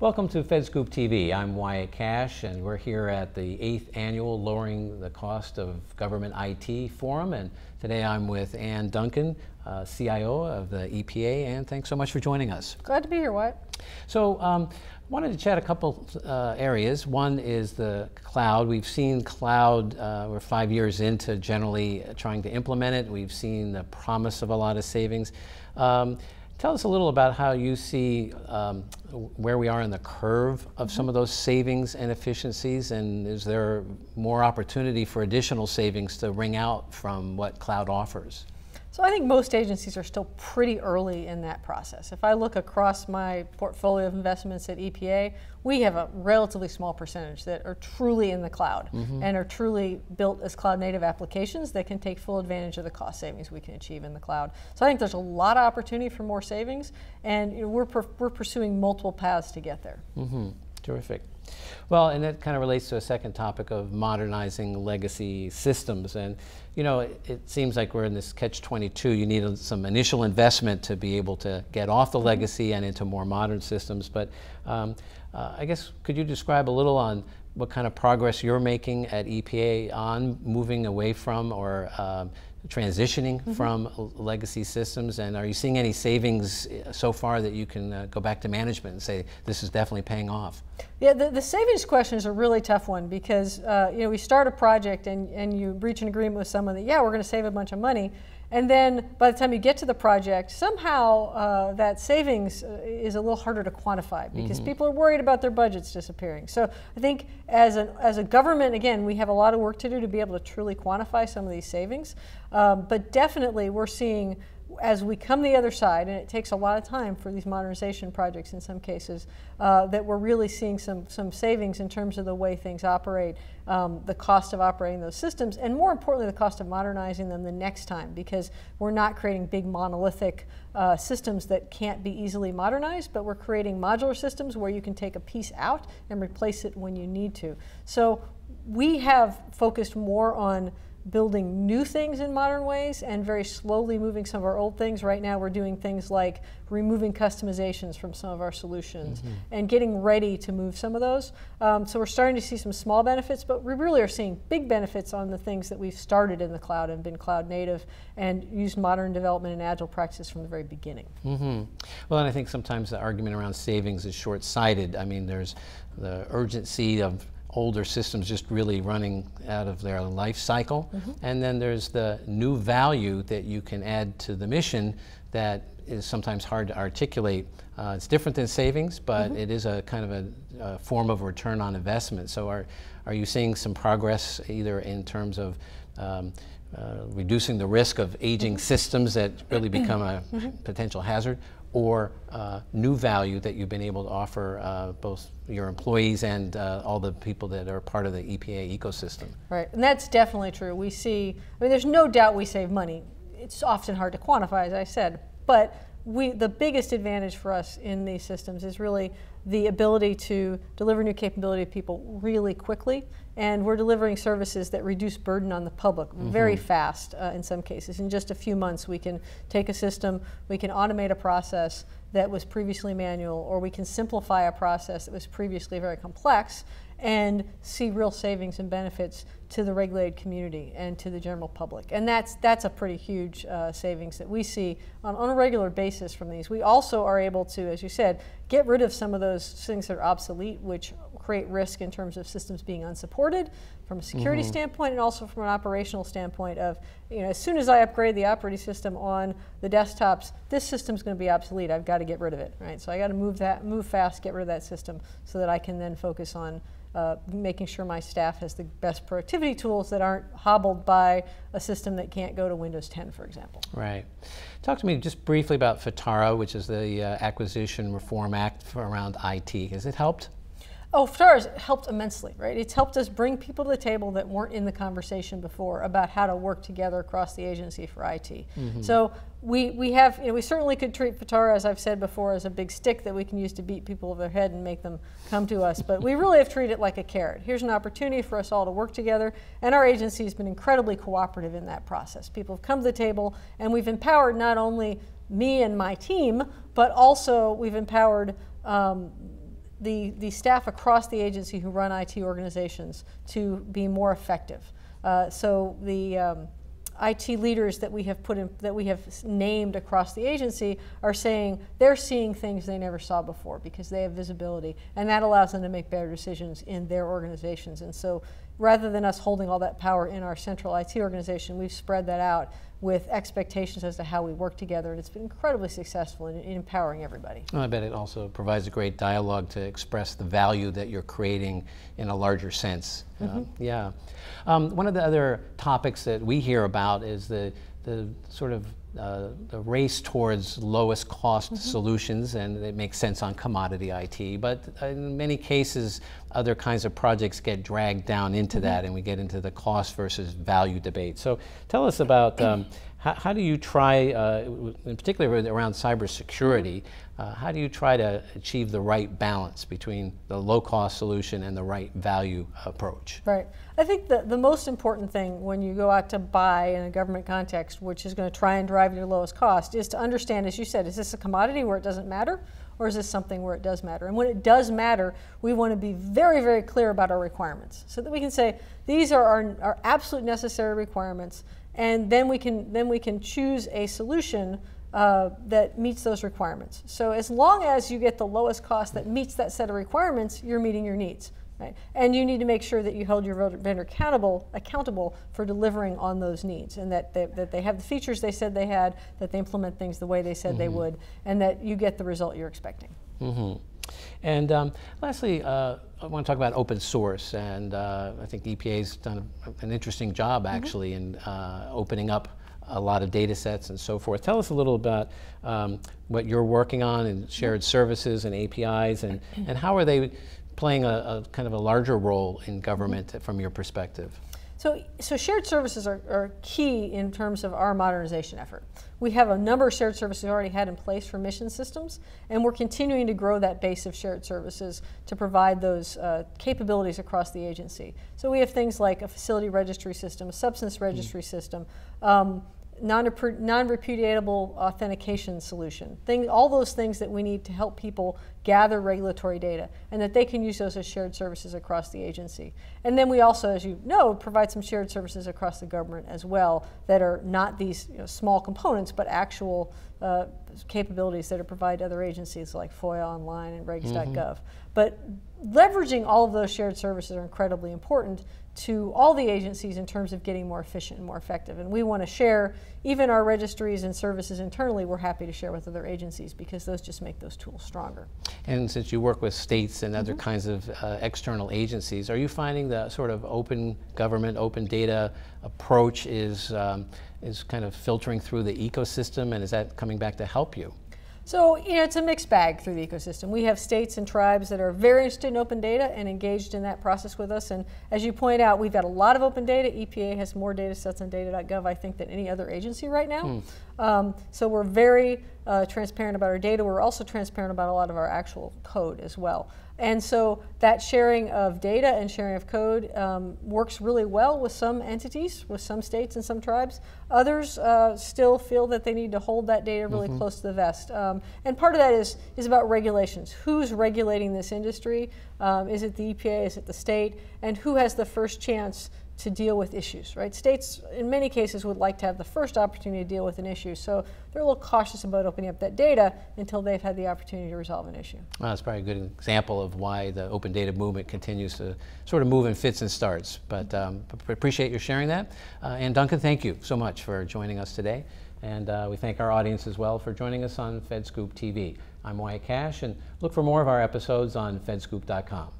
Welcome to FedScoop TV. I'm Wyatt Kash, and we're here at the eighth annual Lowering the Cost of Government IT Forum. And today I'm with Ann Dunkin, uh, CIO of the EPA. Ann, thanks so much for joining us. Glad to be here, Wyatt. So, um, wanted to chat a couple uh, areas. One is the cloud. We've seen cloud, uh, we're five years into generally trying to implement it. We've seen the promise of a lot of savings. Um, Tell us a little about how you see um, where we are in the curve of some of those savings and efficiencies, and is there more opportunity for additional savings to wring out from what cloud offers? So I think most agencies are still pretty early in that process. If I look across my portfolio of investments at EPA, we have a relatively small percentage that are truly in the cloud mm -hmm. and are truly built as cloud native applications that can take full advantage of the cost savings we can achieve in the cloud. So I think there's a lot of opportunity for more savings, and you know, we're, we're pursuing multiple paths to get there. Mm -hmm. Terrific. Well, and that kind of relates to a second topic of modernizing legacy systems. And, you know, it, it seems like we're in this catch 22. You need some initial investment to be able to get off the mm-hmm. legacy and into more modern systems. But um, uh, I guess, could you describe a little on what kind of progress you're making at EPA on moving away from or um, transitioning mm -hmm. from legacy systems? And are you seeing any savings uh, so far that you can uh, go back to management and say this is definitely paying off? Yeah, the, the savings question is a really tough one because uh, you know we start a project and, and you reach an agreement with someone that yeah we're going to save a bunch of money, and then by the time you get to the project, somehow uh, that savings uh, is a little harder to quantify because mm -hmm. people are worried about their budgets disappearing. So I think as a, as a government, again, we have a lot of work to do to be able to truly quantify some of these savings. Um, but definitely we're seeing as we come the other side, and it takes a lot of time for these modernization projects in some cases, uh, that we're really seeing some, some savings in terms of the way things operate, um, the cost of operating those systems, and more importantly, the cost of modernizing them the next time because we're not creating big monolithic uh, systems that can't be easily modernized, but we're creating modular systems where you can take a piece out and replace it when you need to. So we have focused more on building new things in modern ways and very slowly moving some of our old things. Right now we're doing things like removing customizations from some of our solutions mm -hmm. and getting ready to move some of those. Um, so we're starting to see some small benefits, but we really are seeing big benefits on the things that we've started in the cloud and been cloud native and used modern development and agile practices from the very beginning. Mm -hmm. Well, and I think sometimes the argument around savings is short-sighted. I mean, there's the urgency of older systems just really running out of their life cycle. Mm -hmm. And then there's the new value that you can add to the mission that is sometimes hard to articulate. Uh, it's different than savings, but mm -hmm. it is a kind of a, a, form of return on investment. So are, are you seeing some progress either in terms of um, uh, reducing the risk of aging mm -hmm. systems that really become a mm-hmm. potential hazard, or uh, new value that you've been able to offer uh, both your employees and uh, all the people that are part of the EPA ecosystem. Right, and that's definitely true. We see, I mean, there's no doubt we save money. It's often hard to quantify, as I said, but we, the biggest advantage for us in these systems is really the ability to deliver new capability to people really quickly. And we're delivering services that reduce burden on the public mm -hmm. very fast uh, in some cases. In just a few months, we can take a system, we can automate a process that was previously manual, or we can simplify a process that was previously very complex and see real savings and benefits to the regulated community and to the general public. And that's, that's a pretty huge uh, savings that we see on, on a regular basis from these. We also are able to, as you said, get rid of some of those things that are obsolete, which create risk in terms of systems being unsupported from a security mm -hmm. standpoint and also from an operational standpoint of, you know, as soon as I upgrade the operating system on the desktops, this system's going to be obsolete. I've got to get rid of it, right? So I got to move that, move fast, get rid of that system so that I can then focus on uh, making sure my staff has the best productivity tools that aren't hobbled by a system that can't go to Windows 10, for example. Right. Talk to me just briefly about FITARA, which is the uh, Acquisition Reform Act around IT. Has it helped? Oh, FITARA's helped immensely, right? It's helped us bring people to the table that weren't in the conversation before about how to work together across the agency for IT. Mm -hmm. So we, we have, you know, we certainly could treat FITARA, as I've said before, as a big stick that we can use to beat people over the head and make them come to us, but we really have treated it like a carrot. Here's an opportunity for us all to work together, and our agency has been incredibly cooperative in that process. People have come to the table, and we've empowered not only me and my team, but also we've empowered um, the, the staff across the agency who run IT organizations to be more effective. Uh, so the um, IT leaders that we have put in, that we have named across the agency are saying they're seeing things they never saw before because they have visibility, and that allows them to make better decisions in their organizations. And so, rather than us holding all that power in our central IT organization, we've spread that out with expectations as to how we work together, and it's been incredibly successful in, in empowering everybody. Well, I bet it also provides a great dialogue to express the value that you're creating in a larger sense. Mm -hmm. uh, yeah. Um, one of the other topics that we hear about is the, the sort of uh, the race towards lowest cost mm -hmm. solutions, and it makes sense on commodity IT. But in many cases, other kinds of projects get dragged down into mm -hmm. that, and we get into the cost versus value debate. So tell us about um, how, how, do you try, uh, in particular around cybersecurity, uh, how do you try to achieve the right balance between the low cost solution and the right value approach? Right. I think the, the most important thing when you go out to buy in a government context, which is going to try and drive your lowest cost, is to understand, as you said, is this a commodity where it doesn't matter? Or is this something where it does matter? And when it does matter, we want to be very, very clear about our requirements so that we can say, these are our, our absolute necessary requirements and then we can then we can choose a solution uh, that meets those requirements. So as long as you get the lowest cost that meets that set of requirements, you're meeting your needs. Right? And you need to make sure that you hold your vendor accountable, accountable for delivering on those needs and that they, that they have the features they said they had, that they implement things the way they said mm -hmm. they mm-hmm. would, and that you get the result you're expecting. Mm -hmm. And um, lastly, uh, I want to talk about open source, and uh, I think the EPA's done a, an interesting job mm-hmm. actually mm -hmm. in uh, opening up a lot of data sets and so forth. Tell us a little about um, what you're working on in shared services and APIs, and, and how are they playing a, a kind of a larger role in government from your perspective? So, so shared services are, are, key in terms of our modernization effort. We have a number of shared services already had in place for mission systems, and we're continuing to grow that base of shared services to provide those uh, capabilities across the agency. So we have things like a facility registry system, a substance registry mm. system, um, non-repudiatable authentication solution. Thing, all those things that we need to help people gather regulatory data and that they can use those as shared services across the agency. And then we also, as you know, provide some shared services across the government as well that are not these you know, small components but actual uh, capabilities that are provided to other agencies like FOIA Online and regs.gov. Mm -hmm. But leveraging all of those shared services are incredibly important to all the agencies in terms of getting more efficient and more effective. And we want to share, even our registries and services internally, we're happy to share with other agencies because those just make those tools stronger. And since you work with states and other mm -hmm. kinds of uh, external agencies, are you finding the sort of open government, open data approach is, um, is kind of filtering through the ecosystem and is that coming back to help you? So, you know, it's a mixed bag through the ecosystem. We have states and tribes that are very interested in open data and engaged in that process with us. And as you point out, we've got a lot of open data. EPA has more data sets on data.gov, I think, than any other agency right now. Hmm. Um, so we're very uh, transparent about our data. We're also transparent about a lot of our actual code as well. And so that sharing of data and sharing of code um, works really well with some entities, with some states and some tribes. Others uh, still feel that they need to hold that data really mm -hmm. close to the vest. Um, and part of that is, is about regulations. Who's regulating this industry? Um, is it the EPA? Is it the state? And who has the first chance to deal with issues, right? States, in many cases, would like to have the first opportunity to deal with an issue, so they're a little cautious about opening up that data until they've had the opportunity to resolve an issue. Well, that's probably a good example of why the open data movement continues to sort of move in fits and starts. But um, appreciate your sharing that. Uh, Ann Dunkin, thank you so much for joining us today. And uh, we thank our audience as well for joining us on FedScoop TV. I'm Wyatt Kash, and look for more of our episodes on fedscoop.com.